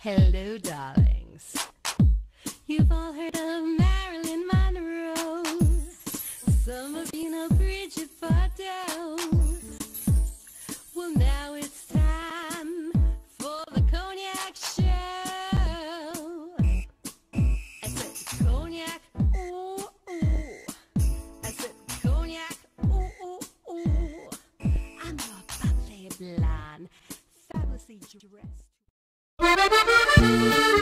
Hello, darlings. You've all heard of Marilyn Monroe. Some of you know Bridget Bardot. Well, now it's time for the cognac show. I said cognac, ooh, ooh. I said cognac, ooh, ooh, ooh. I'm your bubbly blonde, fabulously dressed. Welcome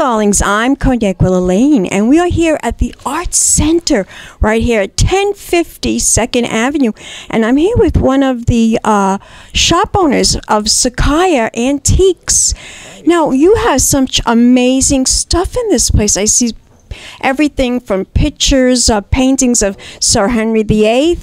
darlings. I'm Cognac Wellerlane, and we are here at the Arts Center right here at 1050 Second Avenue. And I'm here with one of the uh, shop owners of Sakai Antiques. Now, you have such amazing stuff in this place. I see everything from pictures, uh, paintings of Sir Henry VIII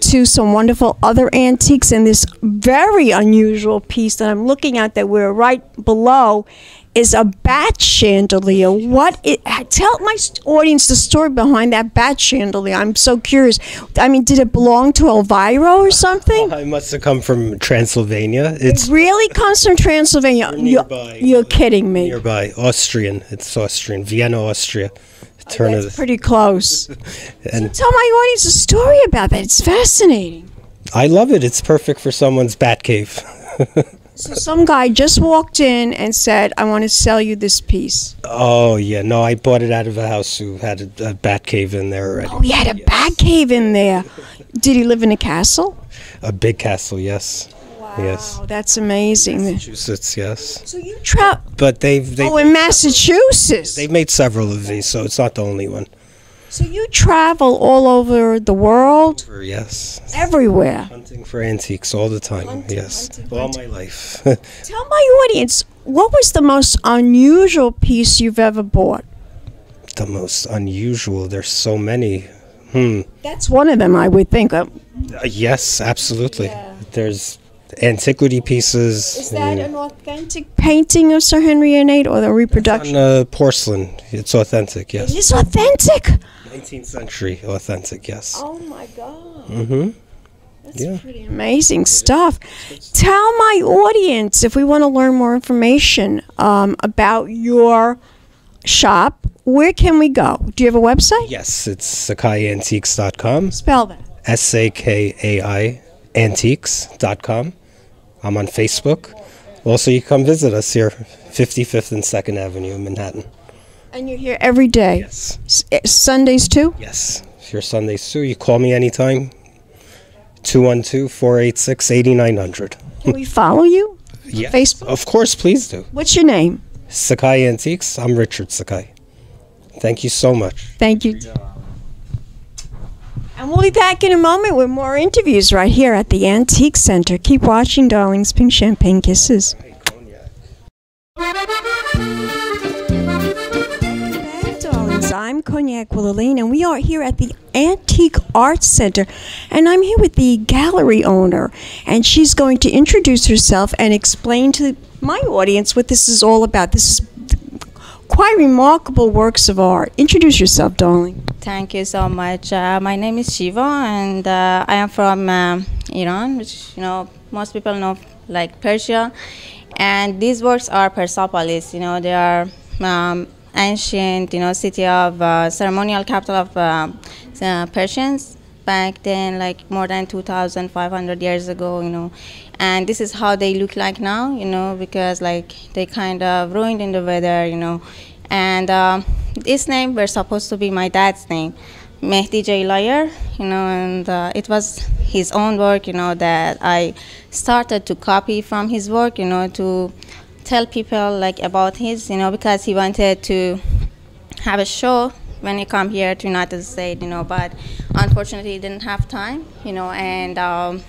to some wonderful other antiques and this very unusual piece that I'm looking at that we're right below is a bat chandelier. What it tell my audience the story behind that bat chandelier. I'm so curious. I mean, did it belong to Elvira or something? Uh, I must have come from Transylvania. It's It really comes from Transylvania. You're, nearby. you're kidding me. nearby Austrian. It's Austrian, Vienna, Austria. Oh, Turn of That's pretty close. and Tell my audience a story about that. It's fascinating. I love it. It's perfect for someone's bat cave. So some guy just walked in and said, "I want to sell you this piece." Oh yeah, no, I bought it out of a house who had a, a bat cave in there already. Oh, he had a bat cave in there. Did he live in a castle? A big castle, yes, yes. Oh, that's amazing. Massachusetts, yes. So you travel? But they've they Oh, in Massachusetts. they've made several of these, so it's not the only one. So you travel all over the world, Or yes, everywhere. hunting for antiques all the time. Hunting, yes, hunting, all my life. Tell my audience what was the most unusual piece you've ever bought. the most unusual. There's so many. Hmm. That's one of them, I would think. Uh, Uh, yes, absolutely. Yeah. There's antiquity pieces. Is that an authentic painting of Sir Henry VIII or the reproduction? on, uh, porcelain. It's authentic, yes. It's authentic. 19th century authentic, yes. Oh my God. Mm-hmm. That's Yeah. pretty amazing stuff. Tell my audience if we want to learn more information um, about your shop, where can we go? Do you have a website? Yes, it's sakaiantiques.com. Spell that. S A K A I antiques.com. I'm on Facebook. Also, you come visit us here, 55th and 2nd Avenue in Manhattan. And you're here every day. Yes. S- eh, Sundays too? Yes. If you're Sunday Sue, you call me anytime. 212 486 8900. Can we follow you? Yes. Facebook? Of course, please do. What's your name? Sakai Antiques. I'm Richard Sakai. Thank you so much. Thank you. And we'll be back in a moment with more interviews right here at the Antique Center. Keep watching, darlings. Pink Champagne Kisses. I'm Cognac Wellerlane, and we are here at the Antique Arts Center. And I'm here with the gallery owner, and she's going to introduce herself and explain to my audience what this is all about. This is quite remarkable works of art. Introduce yourself, darling. Thank you so much. Uh, my name is Shiva, and uh, I am from um Iran, which you know most people know like Persia. And these works are Persepolis. You know they are um, ancient, you know, city of uh, ceremonial capital of uh, uh, Persians back then, like more than 2,500 years ago. You know, and this is how they look like now. You know, because like they kind of ruined in the weather. You know, and um, this name was supposed to be my dad's name mehdi Jlayer you know and uh, it was his own work you know that i started to copy from his work you know to tell people like about his you know because he wanted to have a show when he come here to united states you know but unfortunately he didn't have time you know and um,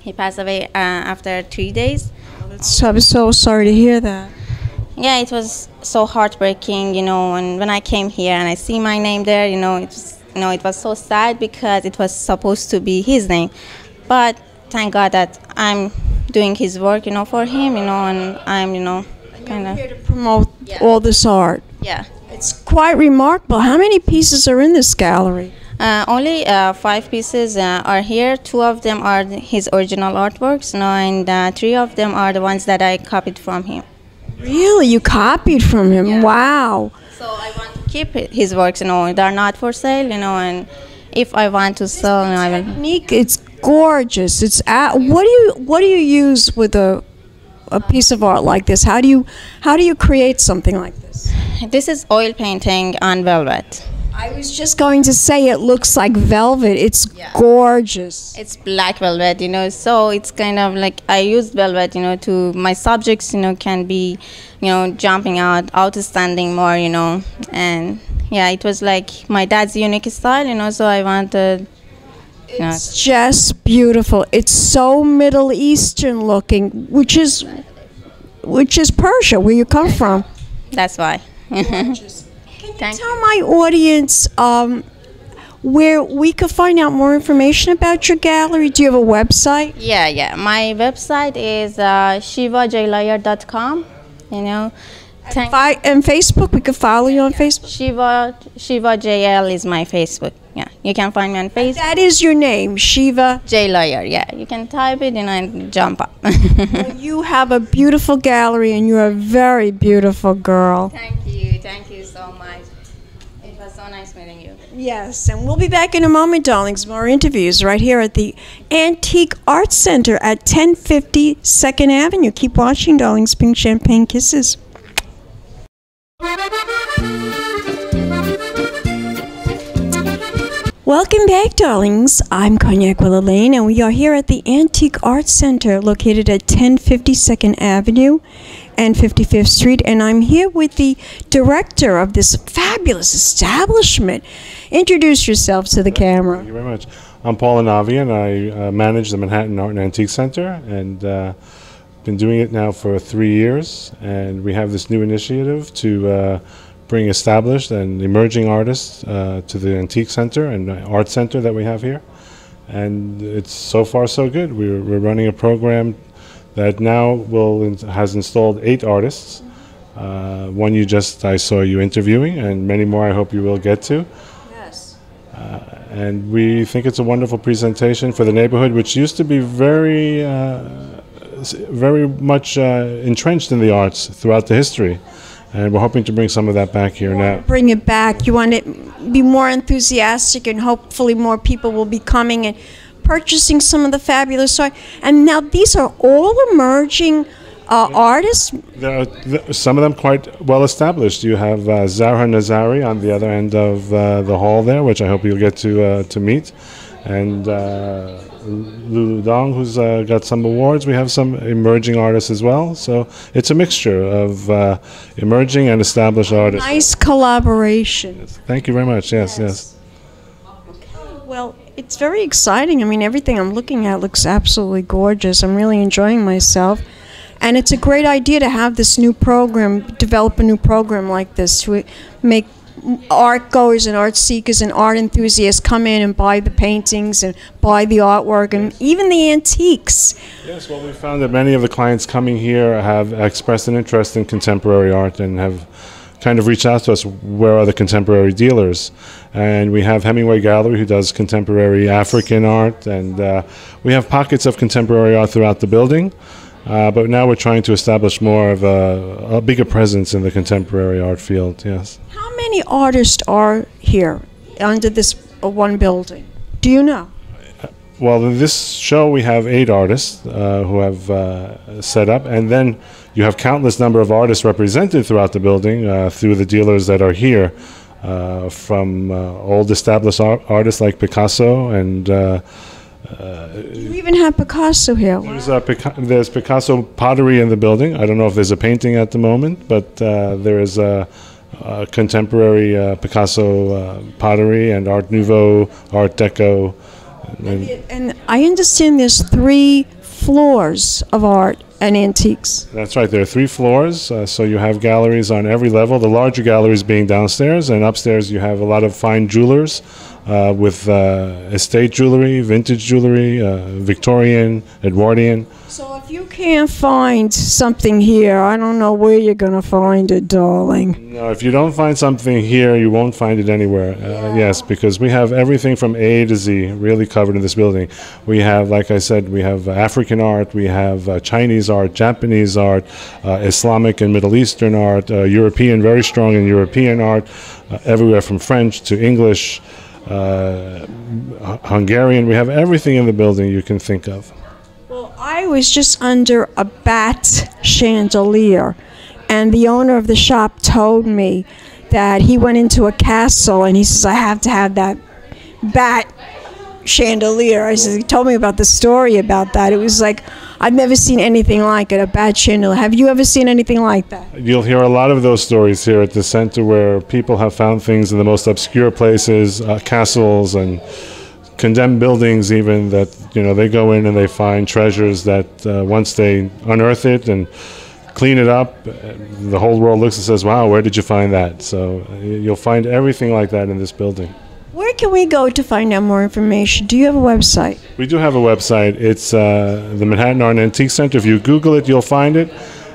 he passed away uh, after three days So I'm so sorry to hear that. yeah it was so heartbreaking you know and when i came here and i see my name there you know it was you know it was so sad because it was supposed to be his name but thank god that i'm doing his work you know for him you know and i'm you know kind of Here to promote all this art. yeah It's quite remarkable. How many pieces are in this gallery? uh, only uh, five pieces uh, are here. Two of them are his original artworks, you know, and uh, three of them are the ones that I copied from him. Really? You copied from him? Yeah. Wow. So I want to keep his works, you know, they're not for sale, you know, and if I want to sell, you know, I will. Unique. It's gorgeous. It's at, what do you what do you use with a a piece of art like this? How do you how do you create something like this? This is oil painting on velvet. I was just going to say it looks like velvet. It's Yeah. gorgeous. It's black velvet, you know, so it's kind of like I use velvet, you know, to my subjects, you know, can be, you know, jumping out, outstanding more, you know, and yeah, it was like my dad's unique style, you know, so I wanted, It's just beautiful. It's so Middle Eastern looking, which is which is Persia, where you come from. that's why. Thank Tell my audience um, where we could find out more information about your gallery. Do you have a website? Yeah, yeah. My website is uh, shivajlayer.com, you know. Fi- and Facebook, we could follow you on Facebook. Shiva Shiva JL is my Facebook. Yeah, you can find me on Facebook. That is your name, Shiva. Jlayer. Yeah, you can type it and jump up. You have a beautiful gallery, and you're a very beautiful girl. thank you, thank you so much. It was so nice meeting you. Yes, and we'll be back in a moment, darlings. More interviews right here at the Antique Arts Center at 1050 Second Avenue. Keep watching, darlings. Pink Champagne Kisses. Welcome back, darlings. I'm Cognac Wellerlane, and we are here at the Antique Arts Center located at 1050 Second Avenue and 55th Street. And I'm here with the director of this fabulous establishment. Introduce yourself to the camera. Thank you very much. I'm Paul Anavian. I uh, manage the Manhattan Art and Antique Center and uh, been doing it now for three years. And we have this new initiative to uh, bring established and emerging artists uh, to the Antique Center and uh, Art Center that we have here. And it's so far so good. We're, we're running a program that now will has installed eight artists. Uh, one you just I saw you interviewing, and many more I hope you will get to Yes. and we think it's a wonderful presentation for the neighborhood, which used to be very, uh, very much uh, entrenched in the arts throughout the history, and we're hoping to bring some of that back here now. Bring it back. You want to be more enthusiastic, and hopefully, more people will be coming and purchasing some of the fabulous art. And now, these are all emerging uh, artists. There are th- some of them quite well established. You have uh, Zahra Nazari on the other end of uh, the hall there, which I hope you'll get to uh, to meet. And uh, Lulu Dong, who's uh, got some awards. We have some emerging artists as well. So it's a mixture of uh, emerging and established artists. Nice collaboration. Thank you very much. Yes, yes. Well, it's very exciting. I mean, everything I'm looking at looks absolutely gorgeous. I'm really enjoying myself. And it's a great idea to have this new program, develop a new program like this to make art goers and art seekers and art enthusiasts come in and buy the paintings and buy the artwork and even the antiques. Yes, well, we found that many of the clients coming here have expressed an interest in contemporary art and have kind of reached out to us where are the contemporary dealers? And we have hemingway gallery who does contemporary african art and uh, we have pockets of contemporary art throughout the building uh, but now we're trying to establish more of a, a bigger presence in the contemporary art field yes. How many artists are here under this uh, one building? Do you know? Well, in this show, we have eight artists uh, who have uh, set up, and then you have countless number of artists represented throughout the building uh, through the dealers that are here, uh, from uh, old established ar- artists like Picasso, and uh, You even have Picasso here. there's, Pica- there's Picasso pottery in the building. I don't know if there's a painting at the moment, but uh, there is a, a contemporary uh, Picasso uh, pottery and Art Nouveau, Art Deco. And, And I understand there's three floors of art and antiques. That's right. There are three floors, uh, so you have galleries on every level. The larger galleries being downstairs, and upstairs you have a lot of fine jewelers uh, with uh, estate jewelry, vintage jewelry, uh, Victorian, Edwardian. So if you can't find something here, I don't know where you're going to find it, darling. No, if you don't find something here, you won't find it anywhere. Uh, yes, because we have everything from A to Z really covered in this building. We have, like I said, we have African art, we have uh, Chinese art, Japanese art, uh, Islamic and Middle Eastern art, uh, European, very strong in European art, uh, everywhere from French to English, uh, Hungarian. We have everything in the building you can think of. Well, I was just under a bat chandelier, and the owner of the shop told me that he went into a castle and he says, I have to have that bat chandelier. I said, he told me about the story about that. It was like, I've never seen anything like it, a bad chandelier. Have you ever seen anything like that? You'll hear a lot of those stories here at the center where people have found things in the most obscure places, uh, castles and condemned buildings even that you know they go in and they find treasures that uh, once they unearth it and clean it up uh, the whole world looks and says wow where did you find that so uh, you'll find everything like that in this building can we go to find out more information? Do you have a website? we do have a website it's uh, the manhattan art and antique center if you google it you'll find it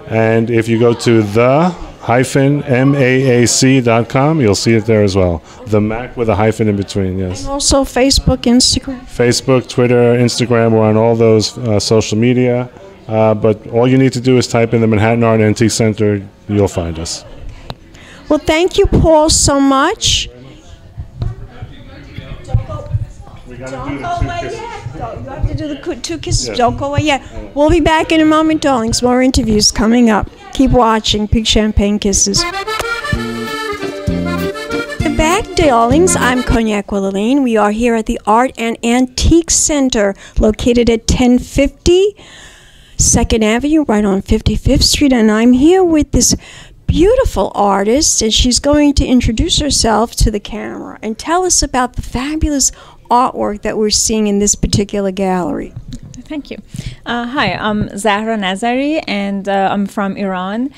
and if you go to the hyphen maac.com you'll see it there as well the mac with a hyphen in between yes Also, Facebook, Instagram. Facebook, Twitter, Instagram. We're on all those uh, social media. Uh, but all you need to do is type in the Manhattan Art and Antique Center. You'll find us. Well, thank you, Paul, so much. Don't go away yet. Don't- You have to do the coo- two kisses. Yeah. Don't go away yet. We'll be back in a moment, darlings. More interviews coming up. Keep watching. Big champagne kisses. We're back, darlings. I'm Cognac Wellerlane. We are here at the Art and Antique Center, located at 1050 Second Avenue, right on 55th Street, and I'm here with this beautiful artist, and she's going to introduce herself to the camera and tell us about the fabulous artwork that we're seeing in this particular gallery. Thank you. Uh, hi, I'm Zahra Nazari, and uh, I'm from Iran.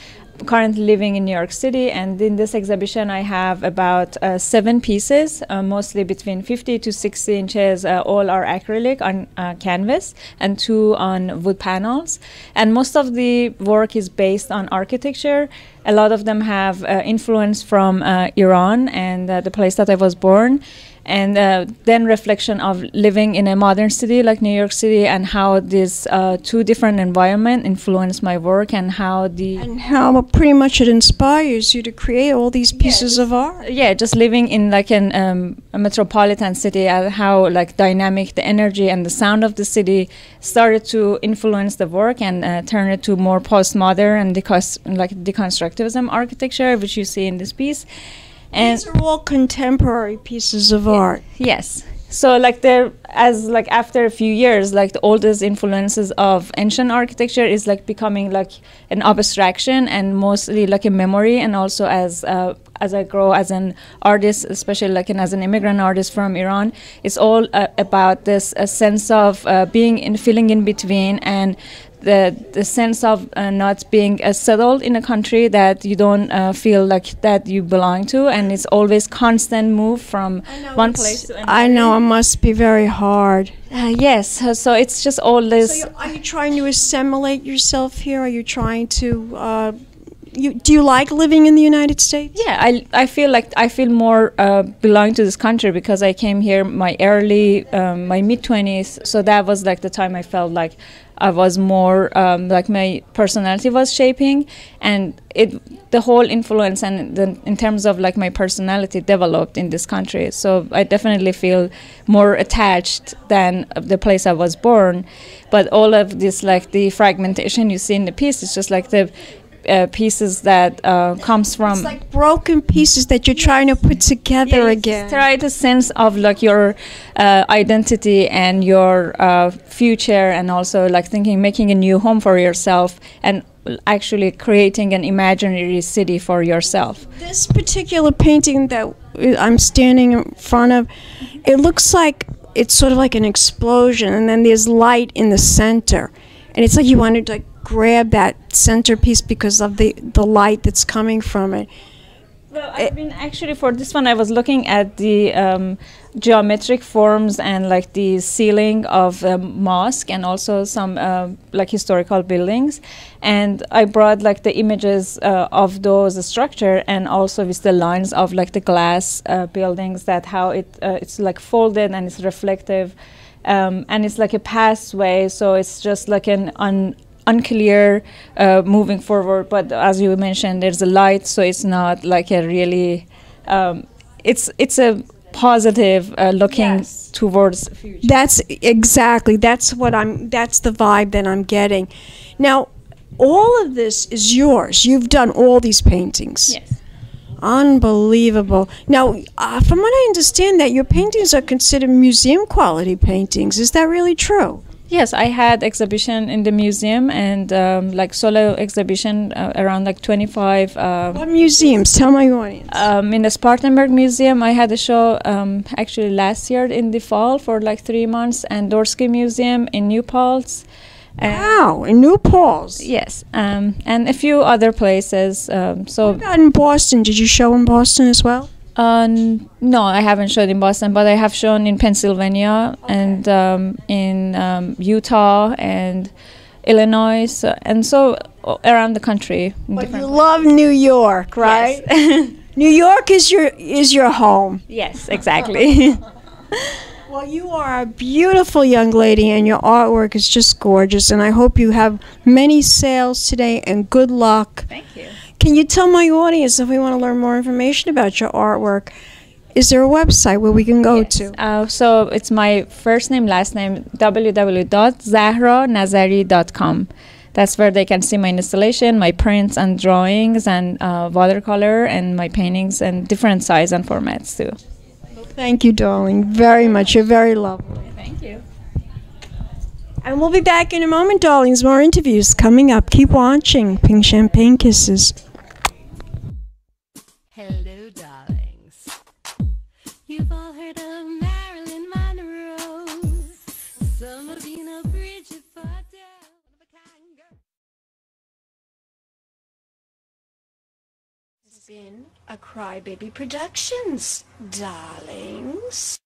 Currently living in New York City, and in this exhibition, I have about uh, seven pieces, uh, mostly between 50 to 60 inches. Uh, all are acrylic on uh, canvas, and two on wood panels. And most of the work is based on architecture. A lot of them have influence from Iran and the place that I was born and uh, then reflection of living in a modern city like New York City and how these uh, two different environment influence my work and how the And how pretty much it inspires you to create all these pieces of art. yeah just living in like an um, a metropolitan city and how like dynamic the energy and the sound of the city started to influence the work and uh, turn it to more postmodern and decons- like deconstructivism architecture which you see in this piece and These are all contemporary pieces of art. Yes. so like there as like after a few years like the oldest influences of ancient architecture is like becoming like an abstraction and mostly like a memory and also as uh, as I grow as an artist, especially like an, as an immigrant artist from Iran, it's all uh, about this a sense of uh, being in feeling in between and the the sense of uh, not being uh, settled in a country that you don't uh, feel like that you belong to, and it's always constant move from one place to another. I know it must be very hard. Uh, yes, so- so it's just all this. you, are you trying to assimilate yourself here? Are you trying to? Uh, you do you like living in the United States? Yeah, I, I feel like I feel more uh, belong to this country because I came here my early um, my mid twenties, so that was like the time I felt like I was more um, like my personality was shaping, and it the whole influence and the, in terms of like my personality developed in this country. So I definitely feel more attached than the place I was born, but all of this like the fragmentation you see in the piece is just like the uh, pieces that uh, comes from It's like broken pieces that you're trying to put together again. try the sense of like your uh, identity and your uh, future and also like thinking making a new home for yourself and actually creating an imaginary city for yourself. This particular painting that I'm standing in front of, it looks like it's sort of like an explosion, and then there's light in the center, and it's like you wanted to like grab that centerpiece because of the the light that's coming from it. Well, I mean, actually, for this one, I was looking at the um, geometric forms and like the ceiling of a mosque and also some uh, like historical buildings, and I brought like the images uh, of those structure and also with the lines of like the glass uh, buildings that how it uh, it's like folded and it's reflective, um, and it's like a pathway, so it's just like an un unclear uh, moving forward but as you mentioned there's a light so it's not like a really um, it's it's a positive uh, looking Yes. towards future That's exactly that's what I'm. That's the vibe that I'm getting. Now, all of this is yours. You've done all these paintings. yes Unbelievable. Now, uh, from what I understand, that your paintings are considered museum quality paintings. Is that really true? Yes i had exhibition in the museum and um, like solo exhibition uh, around like 25 uh, What museums? Tell my audience. um, in the Spartanburg Museum, I had a show um, actually last year in the fall for like three months, and Dorsky Museum in New Paltz. Wow, in New Paltz. Yes, um, and a few other places. Um, so, What about in Boston? Did you show in Boston as well? Uh, no, I haven't shown in Boston, but I have shown in Pennsylvania and um, in um, Utah and Illinois, and so uh, around the country. But you different- love New York, right? New York is your is your home. yes, exactly. Well, you are a beautiful young lady, and your artwork is just gorgeous. And I hope you have many sales today, and good luck. Thank you. Can you tell my audience if we want to learn more information about your artwork? Is there a website where we can go to? Uh, so it's my first name, last name, www.zahranazari.com. That's where they can see my installation, my prints and drawings, and uh, watercolor, and my paintings, and different size and formats too. Thank you, darling, very much. You're very lovely. Thank you. And we'll be back in a moment, darlings. More interviews coming up. Keep watching. Pink Champagne Kisses. Been a Crybaby Productions, darlings.